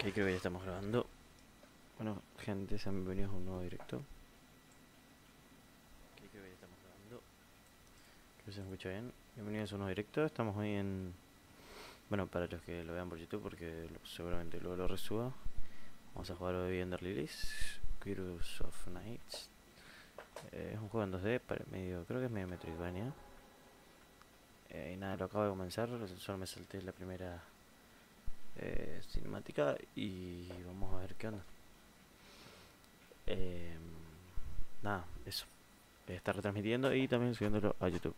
Ok, creo que ya estamos grabando. Bueno, gente, sean bienvenidos a un nuevo directo. Ok, creo que ya estamos grabando. Creo que se escucha bien. Bienvenidos a un nuevo directo. Estamos hoy en. Bueno, para los que lo vean por YouTube, porque seguramente luego lo resuba. Vamos a jugar hoy Ender Lilies, Curious of Nights. Eh, es un juego en 2D, para medio, creo que es medio Metroidvania. Eh, y nada, lo acabo de comenzar, solo me salté la primera eh, cinemática y vamos a ver qué onda. Eh, nada, eso. Voy a estar retransmitiendo y también subiéndolo a YouTube.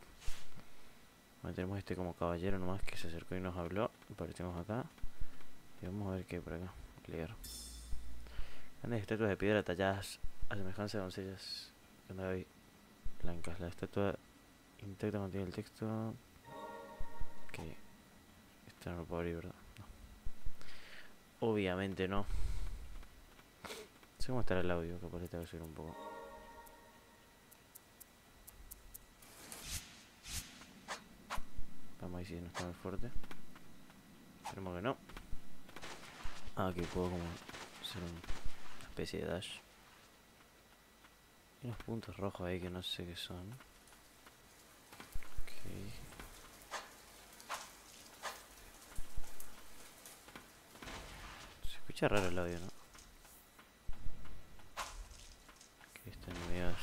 Bueno, tenemos este como caballero nomás que se acercó y nos habló. Aparecemos acá. Y vamos a ver qué hay por acá. Leer. Grandes estatuas de piedra talladas a semejanza de doncellas. Blancas. La estatua intacta contiene el texto. Ok. Esto no lo puedo abrir, ¿verdad? Obviamente no. No sé cómo estará el audio, que subir un poco. Vamos a ver si no está muy fuerte. Esperemos que no. Ah, aquí puedo como hacer un- una especie de dash. Hay unos puntos rojos ahí que no sé qué son. Ok. Escucha raro el audio, ¿no? Que están medios...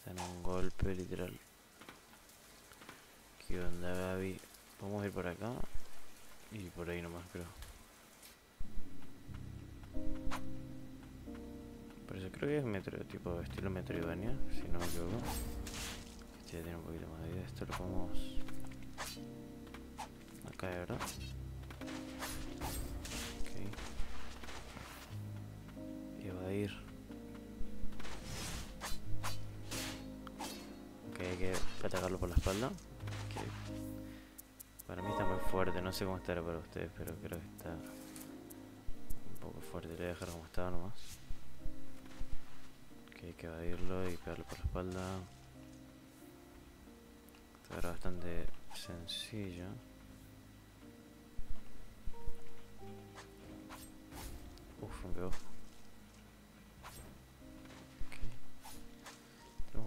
Están un golpe literal. ¿Qué onda Gaby? Vamos a ir por acá. Y por ahí nomás creo. Por eso creo que es metro, tipo estilo Metroidvania, si no me equivoco. Este ya tiene un poquito más de vida. Esto lo podemos... Acá, ¿verdad? Que para mí está muy fuerte, no sé cómo estará para ustedes, pero creo que está un poco fuerte. Le voy a dejar como estaba nomás. Ok, hay que evadirlo y pegarle por la espalda. Esto bastante sencillo. Uf, me pegó.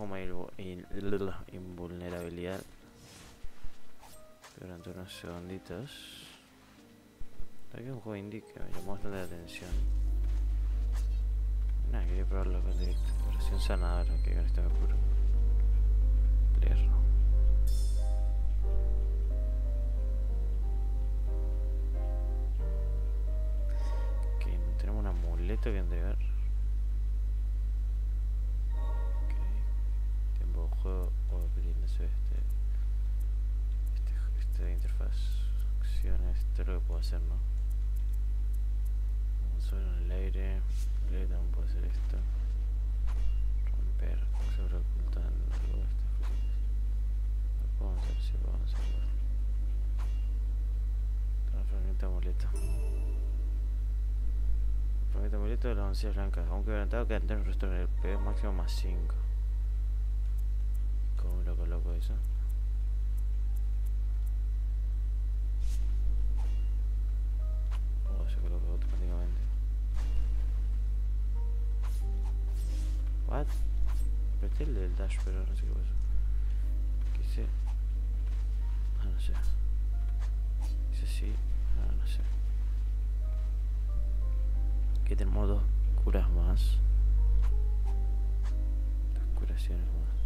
Como invulnerabilidad durante unos segunditos. Verdad que un juego indie que me llamó bastante la atención. Nada, quería probarlo con directo. Versión sanadora que con esto me apuro. Leerlo. Ok, tenemos un amuleto que entregar. Esto es lo que puedo hacer, ¿no? Un suelo en el aire. El aire también puedo hacer esto. Romper. Sobre ocultando. Lo puedo hacer, sí, puedo hacerlo. Transferimiento de amuleto. Transferimiento de amuleto de las oncillas blancas. Aunque garantado que tener un resto en el P máximo más 5. ¿Cómo lo coloco eso? Apreté el del dash, pero no sé qué pasó. ¿Qué hice? Ah, no sé. Hice sí. Ah, no sé. Aquí tenemos dos curas más. Dos curaciones más.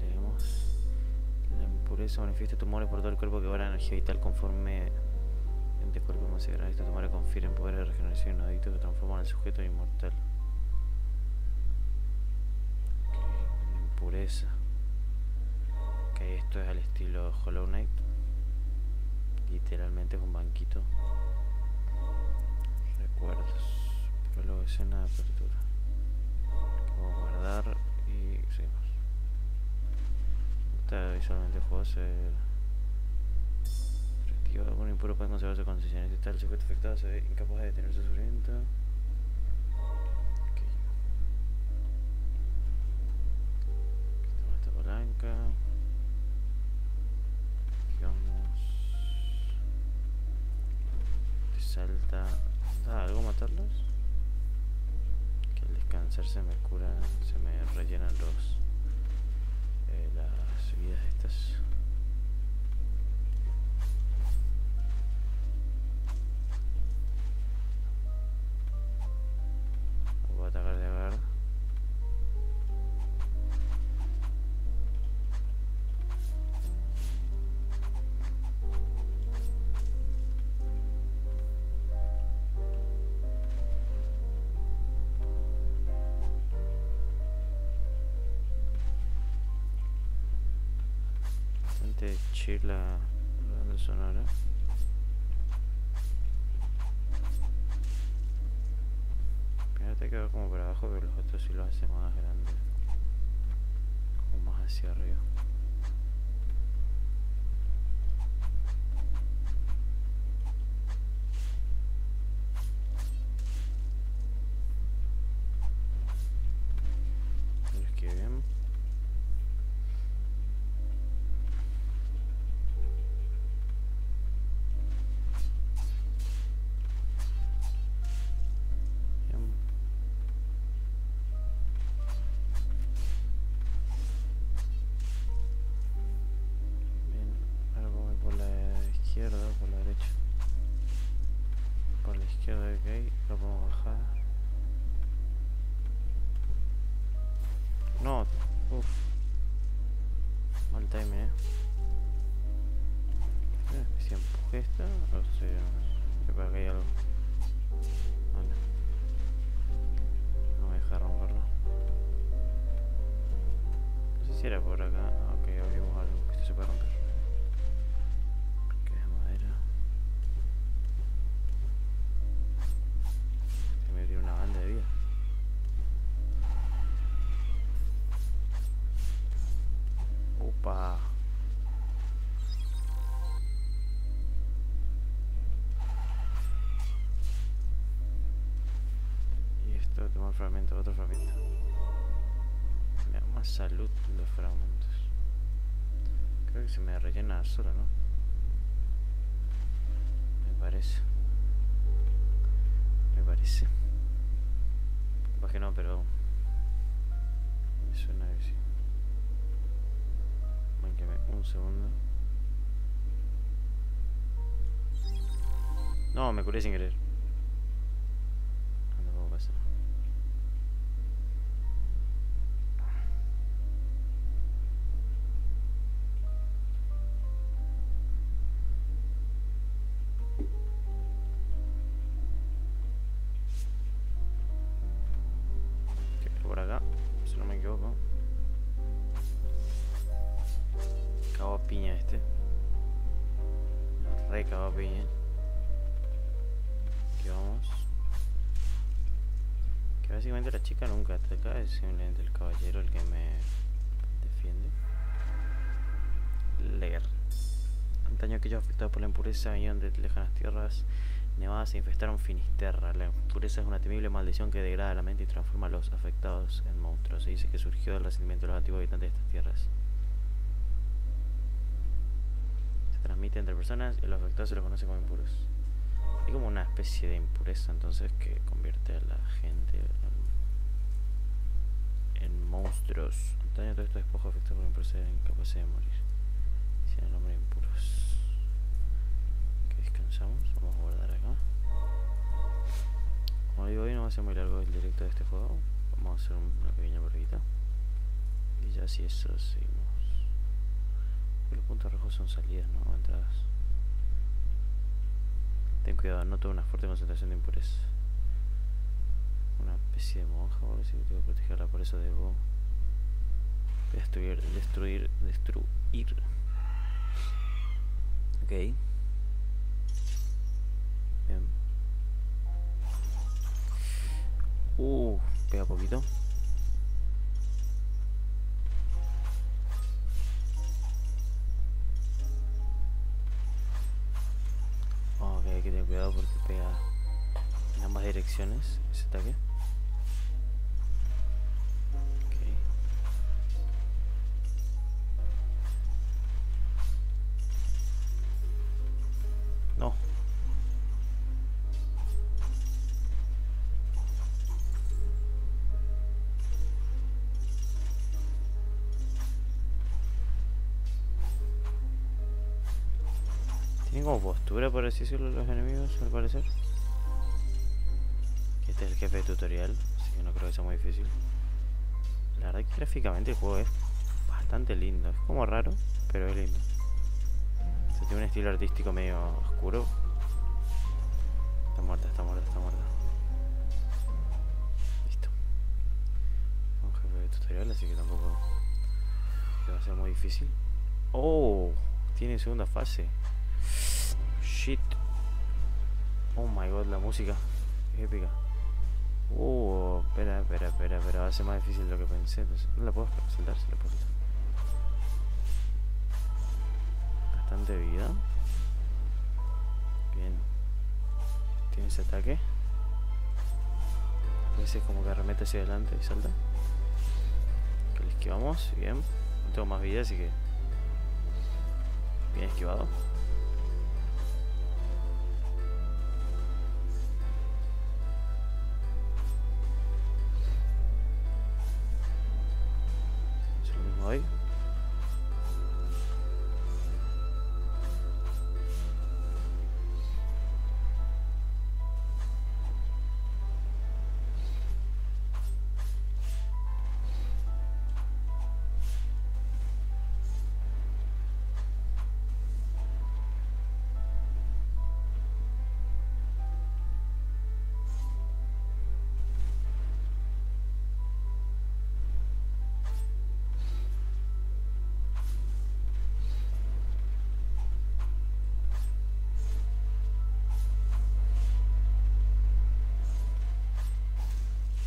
Leemos. La impureza manifiesta tumores por todo el cuerpo que va la energía vital conforme de cuerpo más grande. Estos tumores confieren poderes de regeneración inauditos que transforman al sujeto inmortal. Ok, la impureza. Ok, esto es al estilo Hollow Knight. Literalmente es un banquito. Recuerdos. Prólogo escena de apertura. Vamos guardar y seguimos. Está visualmente el juego se algún impuro puede conservar su concesión. Este tal sujeto afectado se ve incapaz de detener su sufrimiento. Ok. Aquí tenemos esta palanca. Vamos. salta. ¿Da algo matarlos? Que al descansar se me cura, se me rellenan los eh, las vidas estas. Bastante chill la la sonora. Fíjate que va como para abajo, pero los otros sí los hace más grandes. Como más hacia arriba. Por la izquierda, ok, lo podemos bajar. No, uff. Mal time, eh. Eh, Si empujé esta, o sea, que para que hay algo. Vale. No me deja romperlo. No sé si era por acá. Fragmento, otro fragmento. Me da más salud los fragmentos. Creo que se me rellena solo, ¿no? Me parece. Me parece. Capaz que no, pero... Me suena que sí. Bánqueme un segundo. No, me curé sin querer. Piña. Aquí vamos. Que básicamente la chica nunca ataca, es simplemente el caballero el que me defiende. Leer. Antaño aquellos afectados por la impureza venían de lejanas tierras nevadas e infestaron Finisterra. La impureza es una temible maldición que degrada la mente y transforma a los afectados en monstruos. Se dice que surgió del resentimiento de los antiguos habitantes de estas tierras. Se transmite entre personas y a los afectados se los conoce como impuros. Hay como una especie de impureza entonces que convierte a la gente en, en monstruos. Antaño todo esto despojo afectado por la impureza eran incapaces de morir. Sin el nombre impuros. Que descansamos. Vamos a guardar acá. Como digo, hoy no va a ser muy largo el directo de este juego. Vamos a hacer una pequeña pruebita. Y ya si eso seguimos. Los puntos rojos son salidas, ¿no? Entradas. Ten cuidado, noto una fuerte concentración de impureza. Una especie de monja o algo así que tengo que protegerla, por eso debo destruir, destruir, destruir. Ok. Bien. Uh, pega poquito. Cuidado porque pega en ambas direcciones ese ataque. Por así decirlo, los enemigos, al parecer. Este es el jefe de tutorial, así que no creo que sea muy difícil. La verdad que gráficamente el juego es bastante lindo. Es como raro, pero es lindo. Se tiene un estilo artístico medio oscuro. Está muerta, está muerta, está muerta. Listo. Un jefe de tutorial, así que tampoco va a ser muy difícil. Oh, tiene segunda fase. Oh my god, la música épica. Uh, espera, espera, espera, espera, va a ser más difícil de lo que pensé. No la puedo saltar, si la puedo. Bastante vida. Bien. Tiene ese ataque. A veces como que arremete hacia adelante y salta. Que le esquivamos, bien. No tengo más vida, así que... Bien esquivado.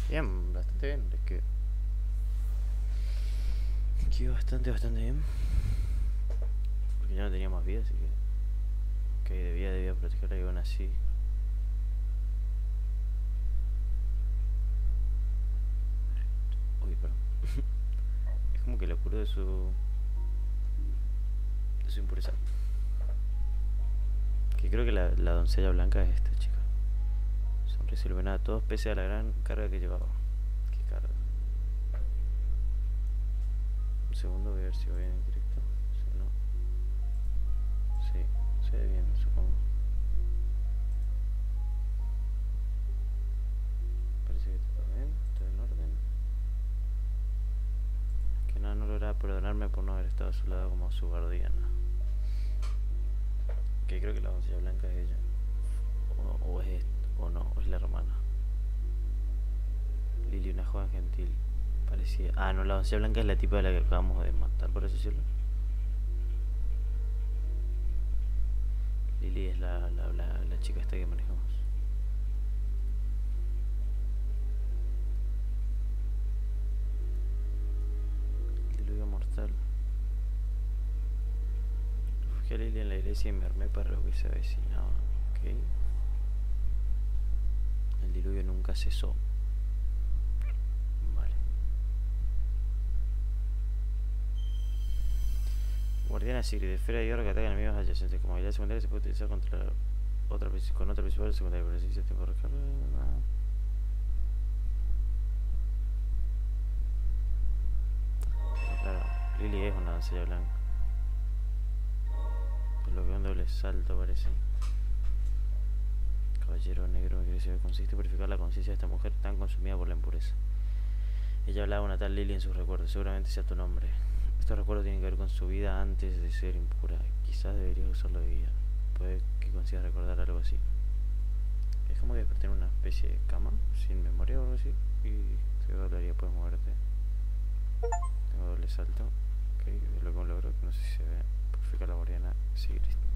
Bien, bastante bien, es que... Quedó bastante, bastante bien. Porque ya no tenía más vida, así que... Que debía, debía protegerla y aún así... Uy, perdón. es como que le curó de su... De su impureza. Que creo que la, la doncella blanca es esta chica sirve nada, todos pese a la gran carga que llevaba. Qué carga. Un segundo, voy a ver si va bien en directo. Si no. Sí, se ve bien, supongo. Parece que está bien, está en orden. Que nada, no lograba perdonarme por no haber estado a su lado como su guardiana. Que creo que la doncella blanca es ella. O, o es esta o no, es la hermana. Lili, una joven gentil. Parecía. Ah, no, la doncella blanca es la tipa de la que acabamos de matar, por así decirlo. Lili es la, la, la, chica esta que manejamos. Diluvio mortal. Refugié a Lili en la iglesia y me armé para lo que se avecinaba. Ok. El diluvio nunca cesó. Vale. Guardiana Sigrid, esfera de hierro que ataca enemigos adyacentes. Como habilidad secundaria se puede utilizar contra otra, con otra principal secundaria. Pero si se tiempo de recarga. Claro, Lily es una doncella blanca. Lo que un doble salto parece. Caballero negro consiste en purificar la conciencia de esta mujer tan consumida por la impureza. Ella hablaba una tal Lily en sus recuerdos, seguramente sea tu nombre. Estos recuerdos tienen que ver con su vida antes de ser impura. Quizás deberías usarlo de guía. Puede que consigas recordar algo así. Es como que en una especie de cama, sin memoria o algo así. Y te doblaría, puedes moverte. Tengo doble salto. Ok, es lo que logro, no sé si se ve. Purificar la guardiana. Sí, listo.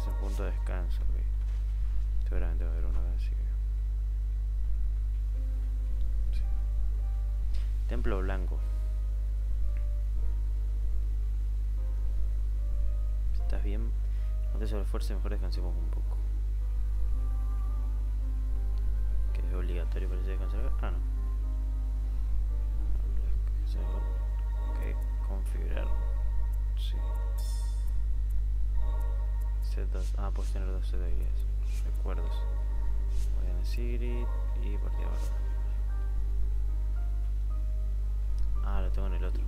Cambiarse en punto de descanso. Okay. Seguramente va a haber una vez, así que... Templo blanco. ¿Estás bien? No te sobrefuerces, mejor descansemos un poco. Que es obligatorio para descansar. Ah, no. configurar. Sí. Set dos, ah, puedes tener dos sedoides. Recuerdos. Guardiana Sigrid y por partida Ah, lo tengo en el otro.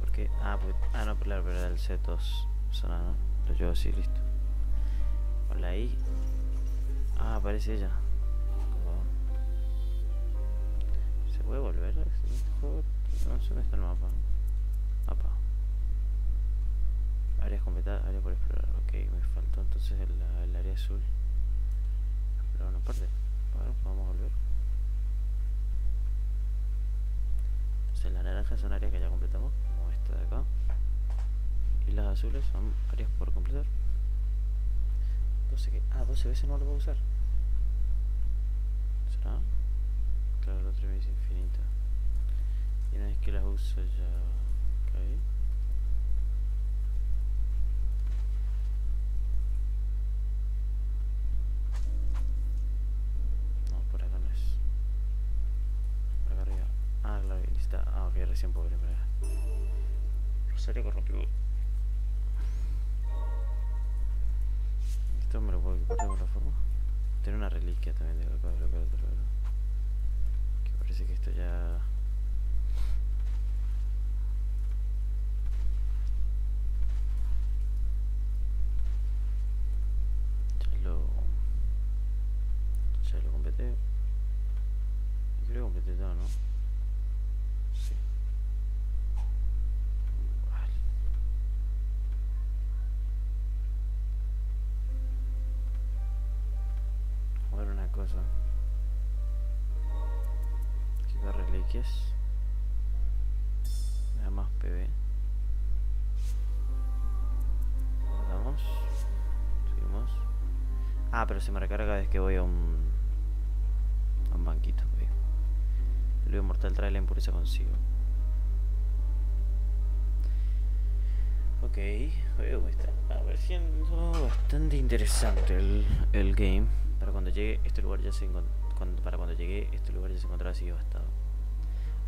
Porque. Ah, pues. Ah, no, claro, pero el set 2 Zona, ¿no? Lo llevo así, listo. Hola ahí. Ah, aparece ella. ¿Se puede volver? ¿Este juego? No sé dónde está el mapa. Áreas completadas, área por explorar. Ok, me faltó entonces el, el área azul. Pero bueno, aparte. Bueno, vamos a volver. Entonces las naranjas son áreas que ya completamos, como esta de acá. Y las azules son áreas por completar. 12 que. Ah, 12 veces no lo puedo usar. ¿Será? Claro, la otra vez infinita. Y una vez que las uso ya. cae. Recién. Rosario corrompido. Esto me lo puedo equipar de alguna forma. Tiene una reliquia también de otro lado. Que parece que esto. Ya cosa. Equipar reliquias. Nada más PB. Guardamos. Seguimos. Ah, pero se me recarga cada vez que voy a un. banquito. El vivo mortal trae la impureza consigo. Ok, que está pareciendo bastante interesante el game. Para cuando llegue este lugar ya se cuando, para cuando llegué este lugar ya se encontraba así devastado.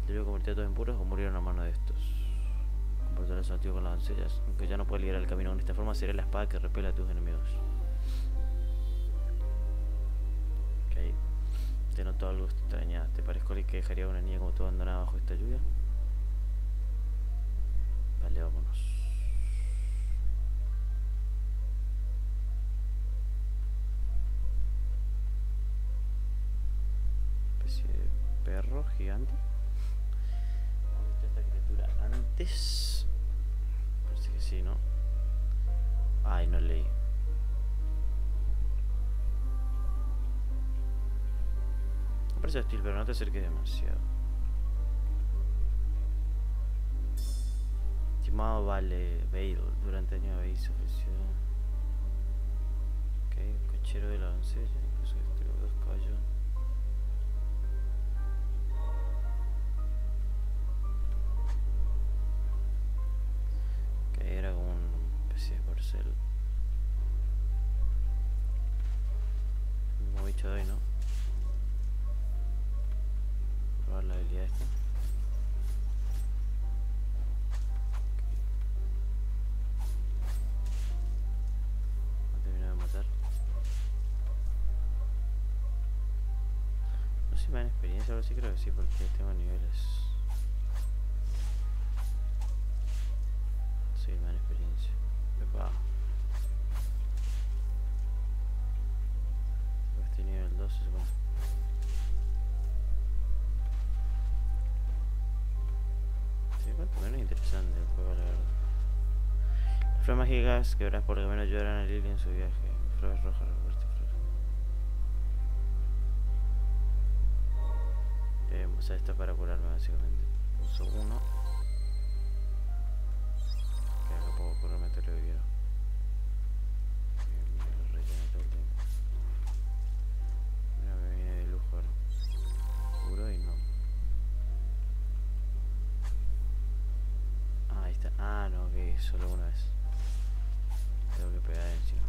Debió convertir a todos en puros o murieron a mano de estos. Comportar su antiguo con las doncellas. Aunque ya no puede liderar el camino con esta forma, será la espada que repela a tus enemigos. Ok. Te noto algo extraña. ¿Te parezco que dejaría a una niña como tú abandonada bajo esta lluvia? Vale, vámonos. Gigante. ¿Has visto esta criatura antes? Parece que sí, ¿no? Ay, no leí. Me parece hostil, pero no te acerques demasiado. Estimado Vale Bale, durante años habéis ofrecido. Ok, cochero de la doncella, incluso este dos caballos. Me dan experiencia, ahora sí creo que sí, porque tengo niveles. Sí, me dan experiencia. Epa. Este nivel 2 se supone. Sí, cuanto menos interesante el juego, la verdad. Flores mágicas que verás por lo menos ayudarán a Lily en su viaje. Flores rojas, Eh, o sea, esto es para curarme básicamente. Uso uno. Que acá puedo curarme todo lo que quiero. Mira, me viene de lujo ahora. Y no. Ah. Ah, no, que solo una vez. Tengo que pegar encima.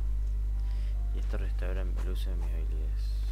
Y esto restaura de mis habilidades.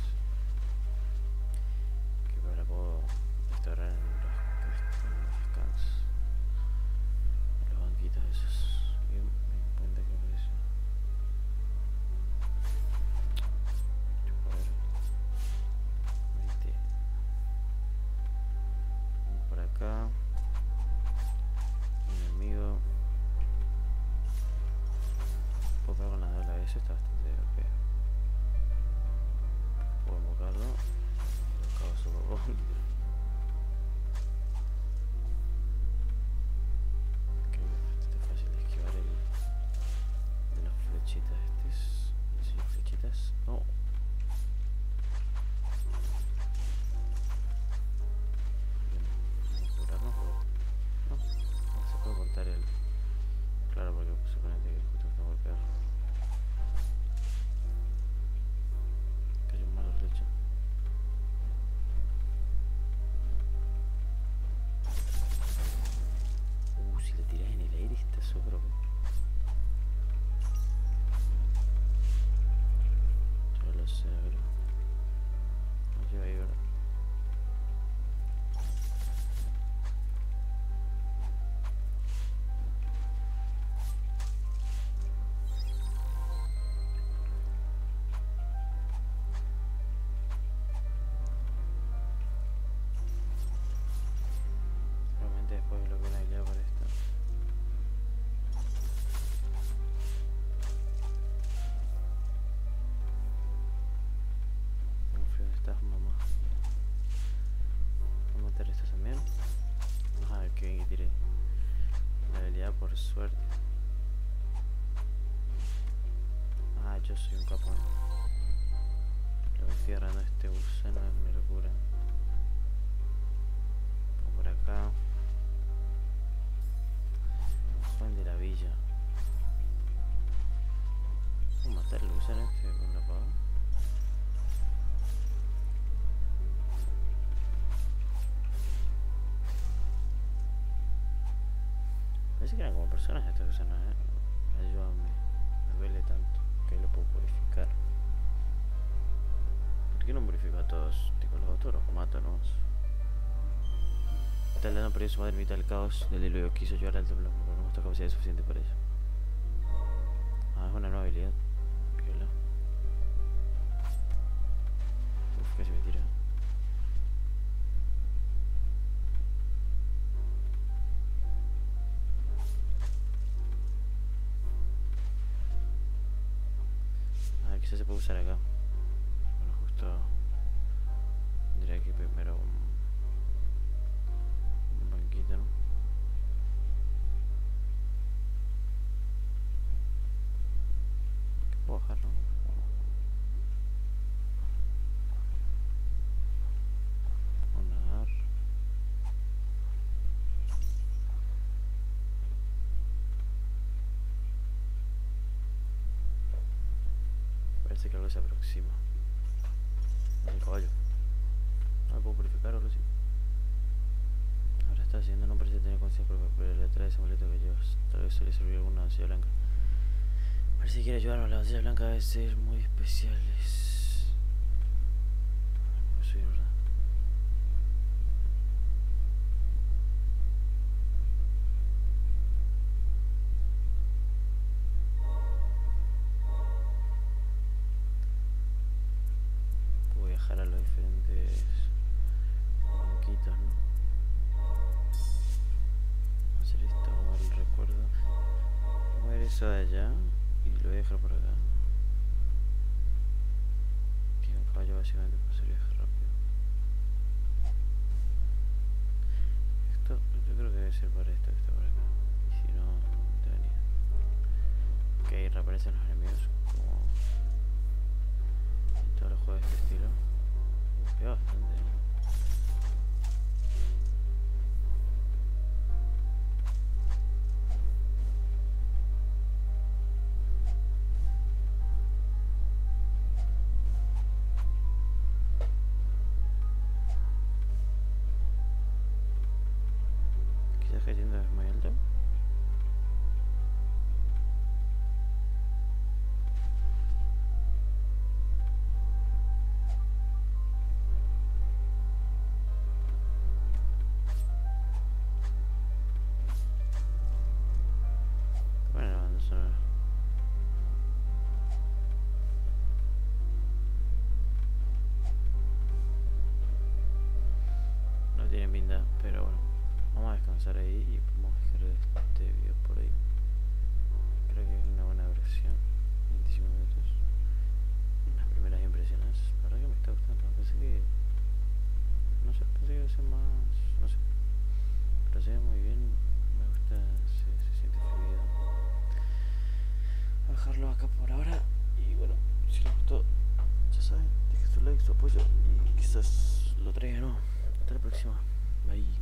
Por suerte. Ah, yo soy un capón. Lo que agarrando este gusano es una locura. Por acá. Juan de la Villa. ¿Cómo matar el gusano este con la pava? Personas estas gusanos, eh. Ayúdame. Me duele tanto que lo puedo purificar. ¿Por qué no purifico a todos? Tipo, los otros los mato ¿no? Tal no perdió su madre en mitad del caos del diluvio. Quiso llevar al templo, pero no mostró capacidad suficiente para ello. Ah, es una nueva habilidad. Uf, casi me tira. Ah, quizás se puede usar acá. Parece que algo se aproxima. Un caballo. No puedo purificar así. Ahora está haciendo, no parece tener conciencia propia, pero le trae ese amuleto que llevas. Tal vez suele servir alguna doncella blanca. Parece que quiere ayudarnos. Las doncellas blancas deben ser muy especiales. Básicamente para hacer viaje rápido. Esto yo creo que debe ser para esto que está por acá. Y si no, idea. Ok, reaparecen los enemigos como en todos los juegos de este estilo. Uh, pega bastante. aproximar. Bye.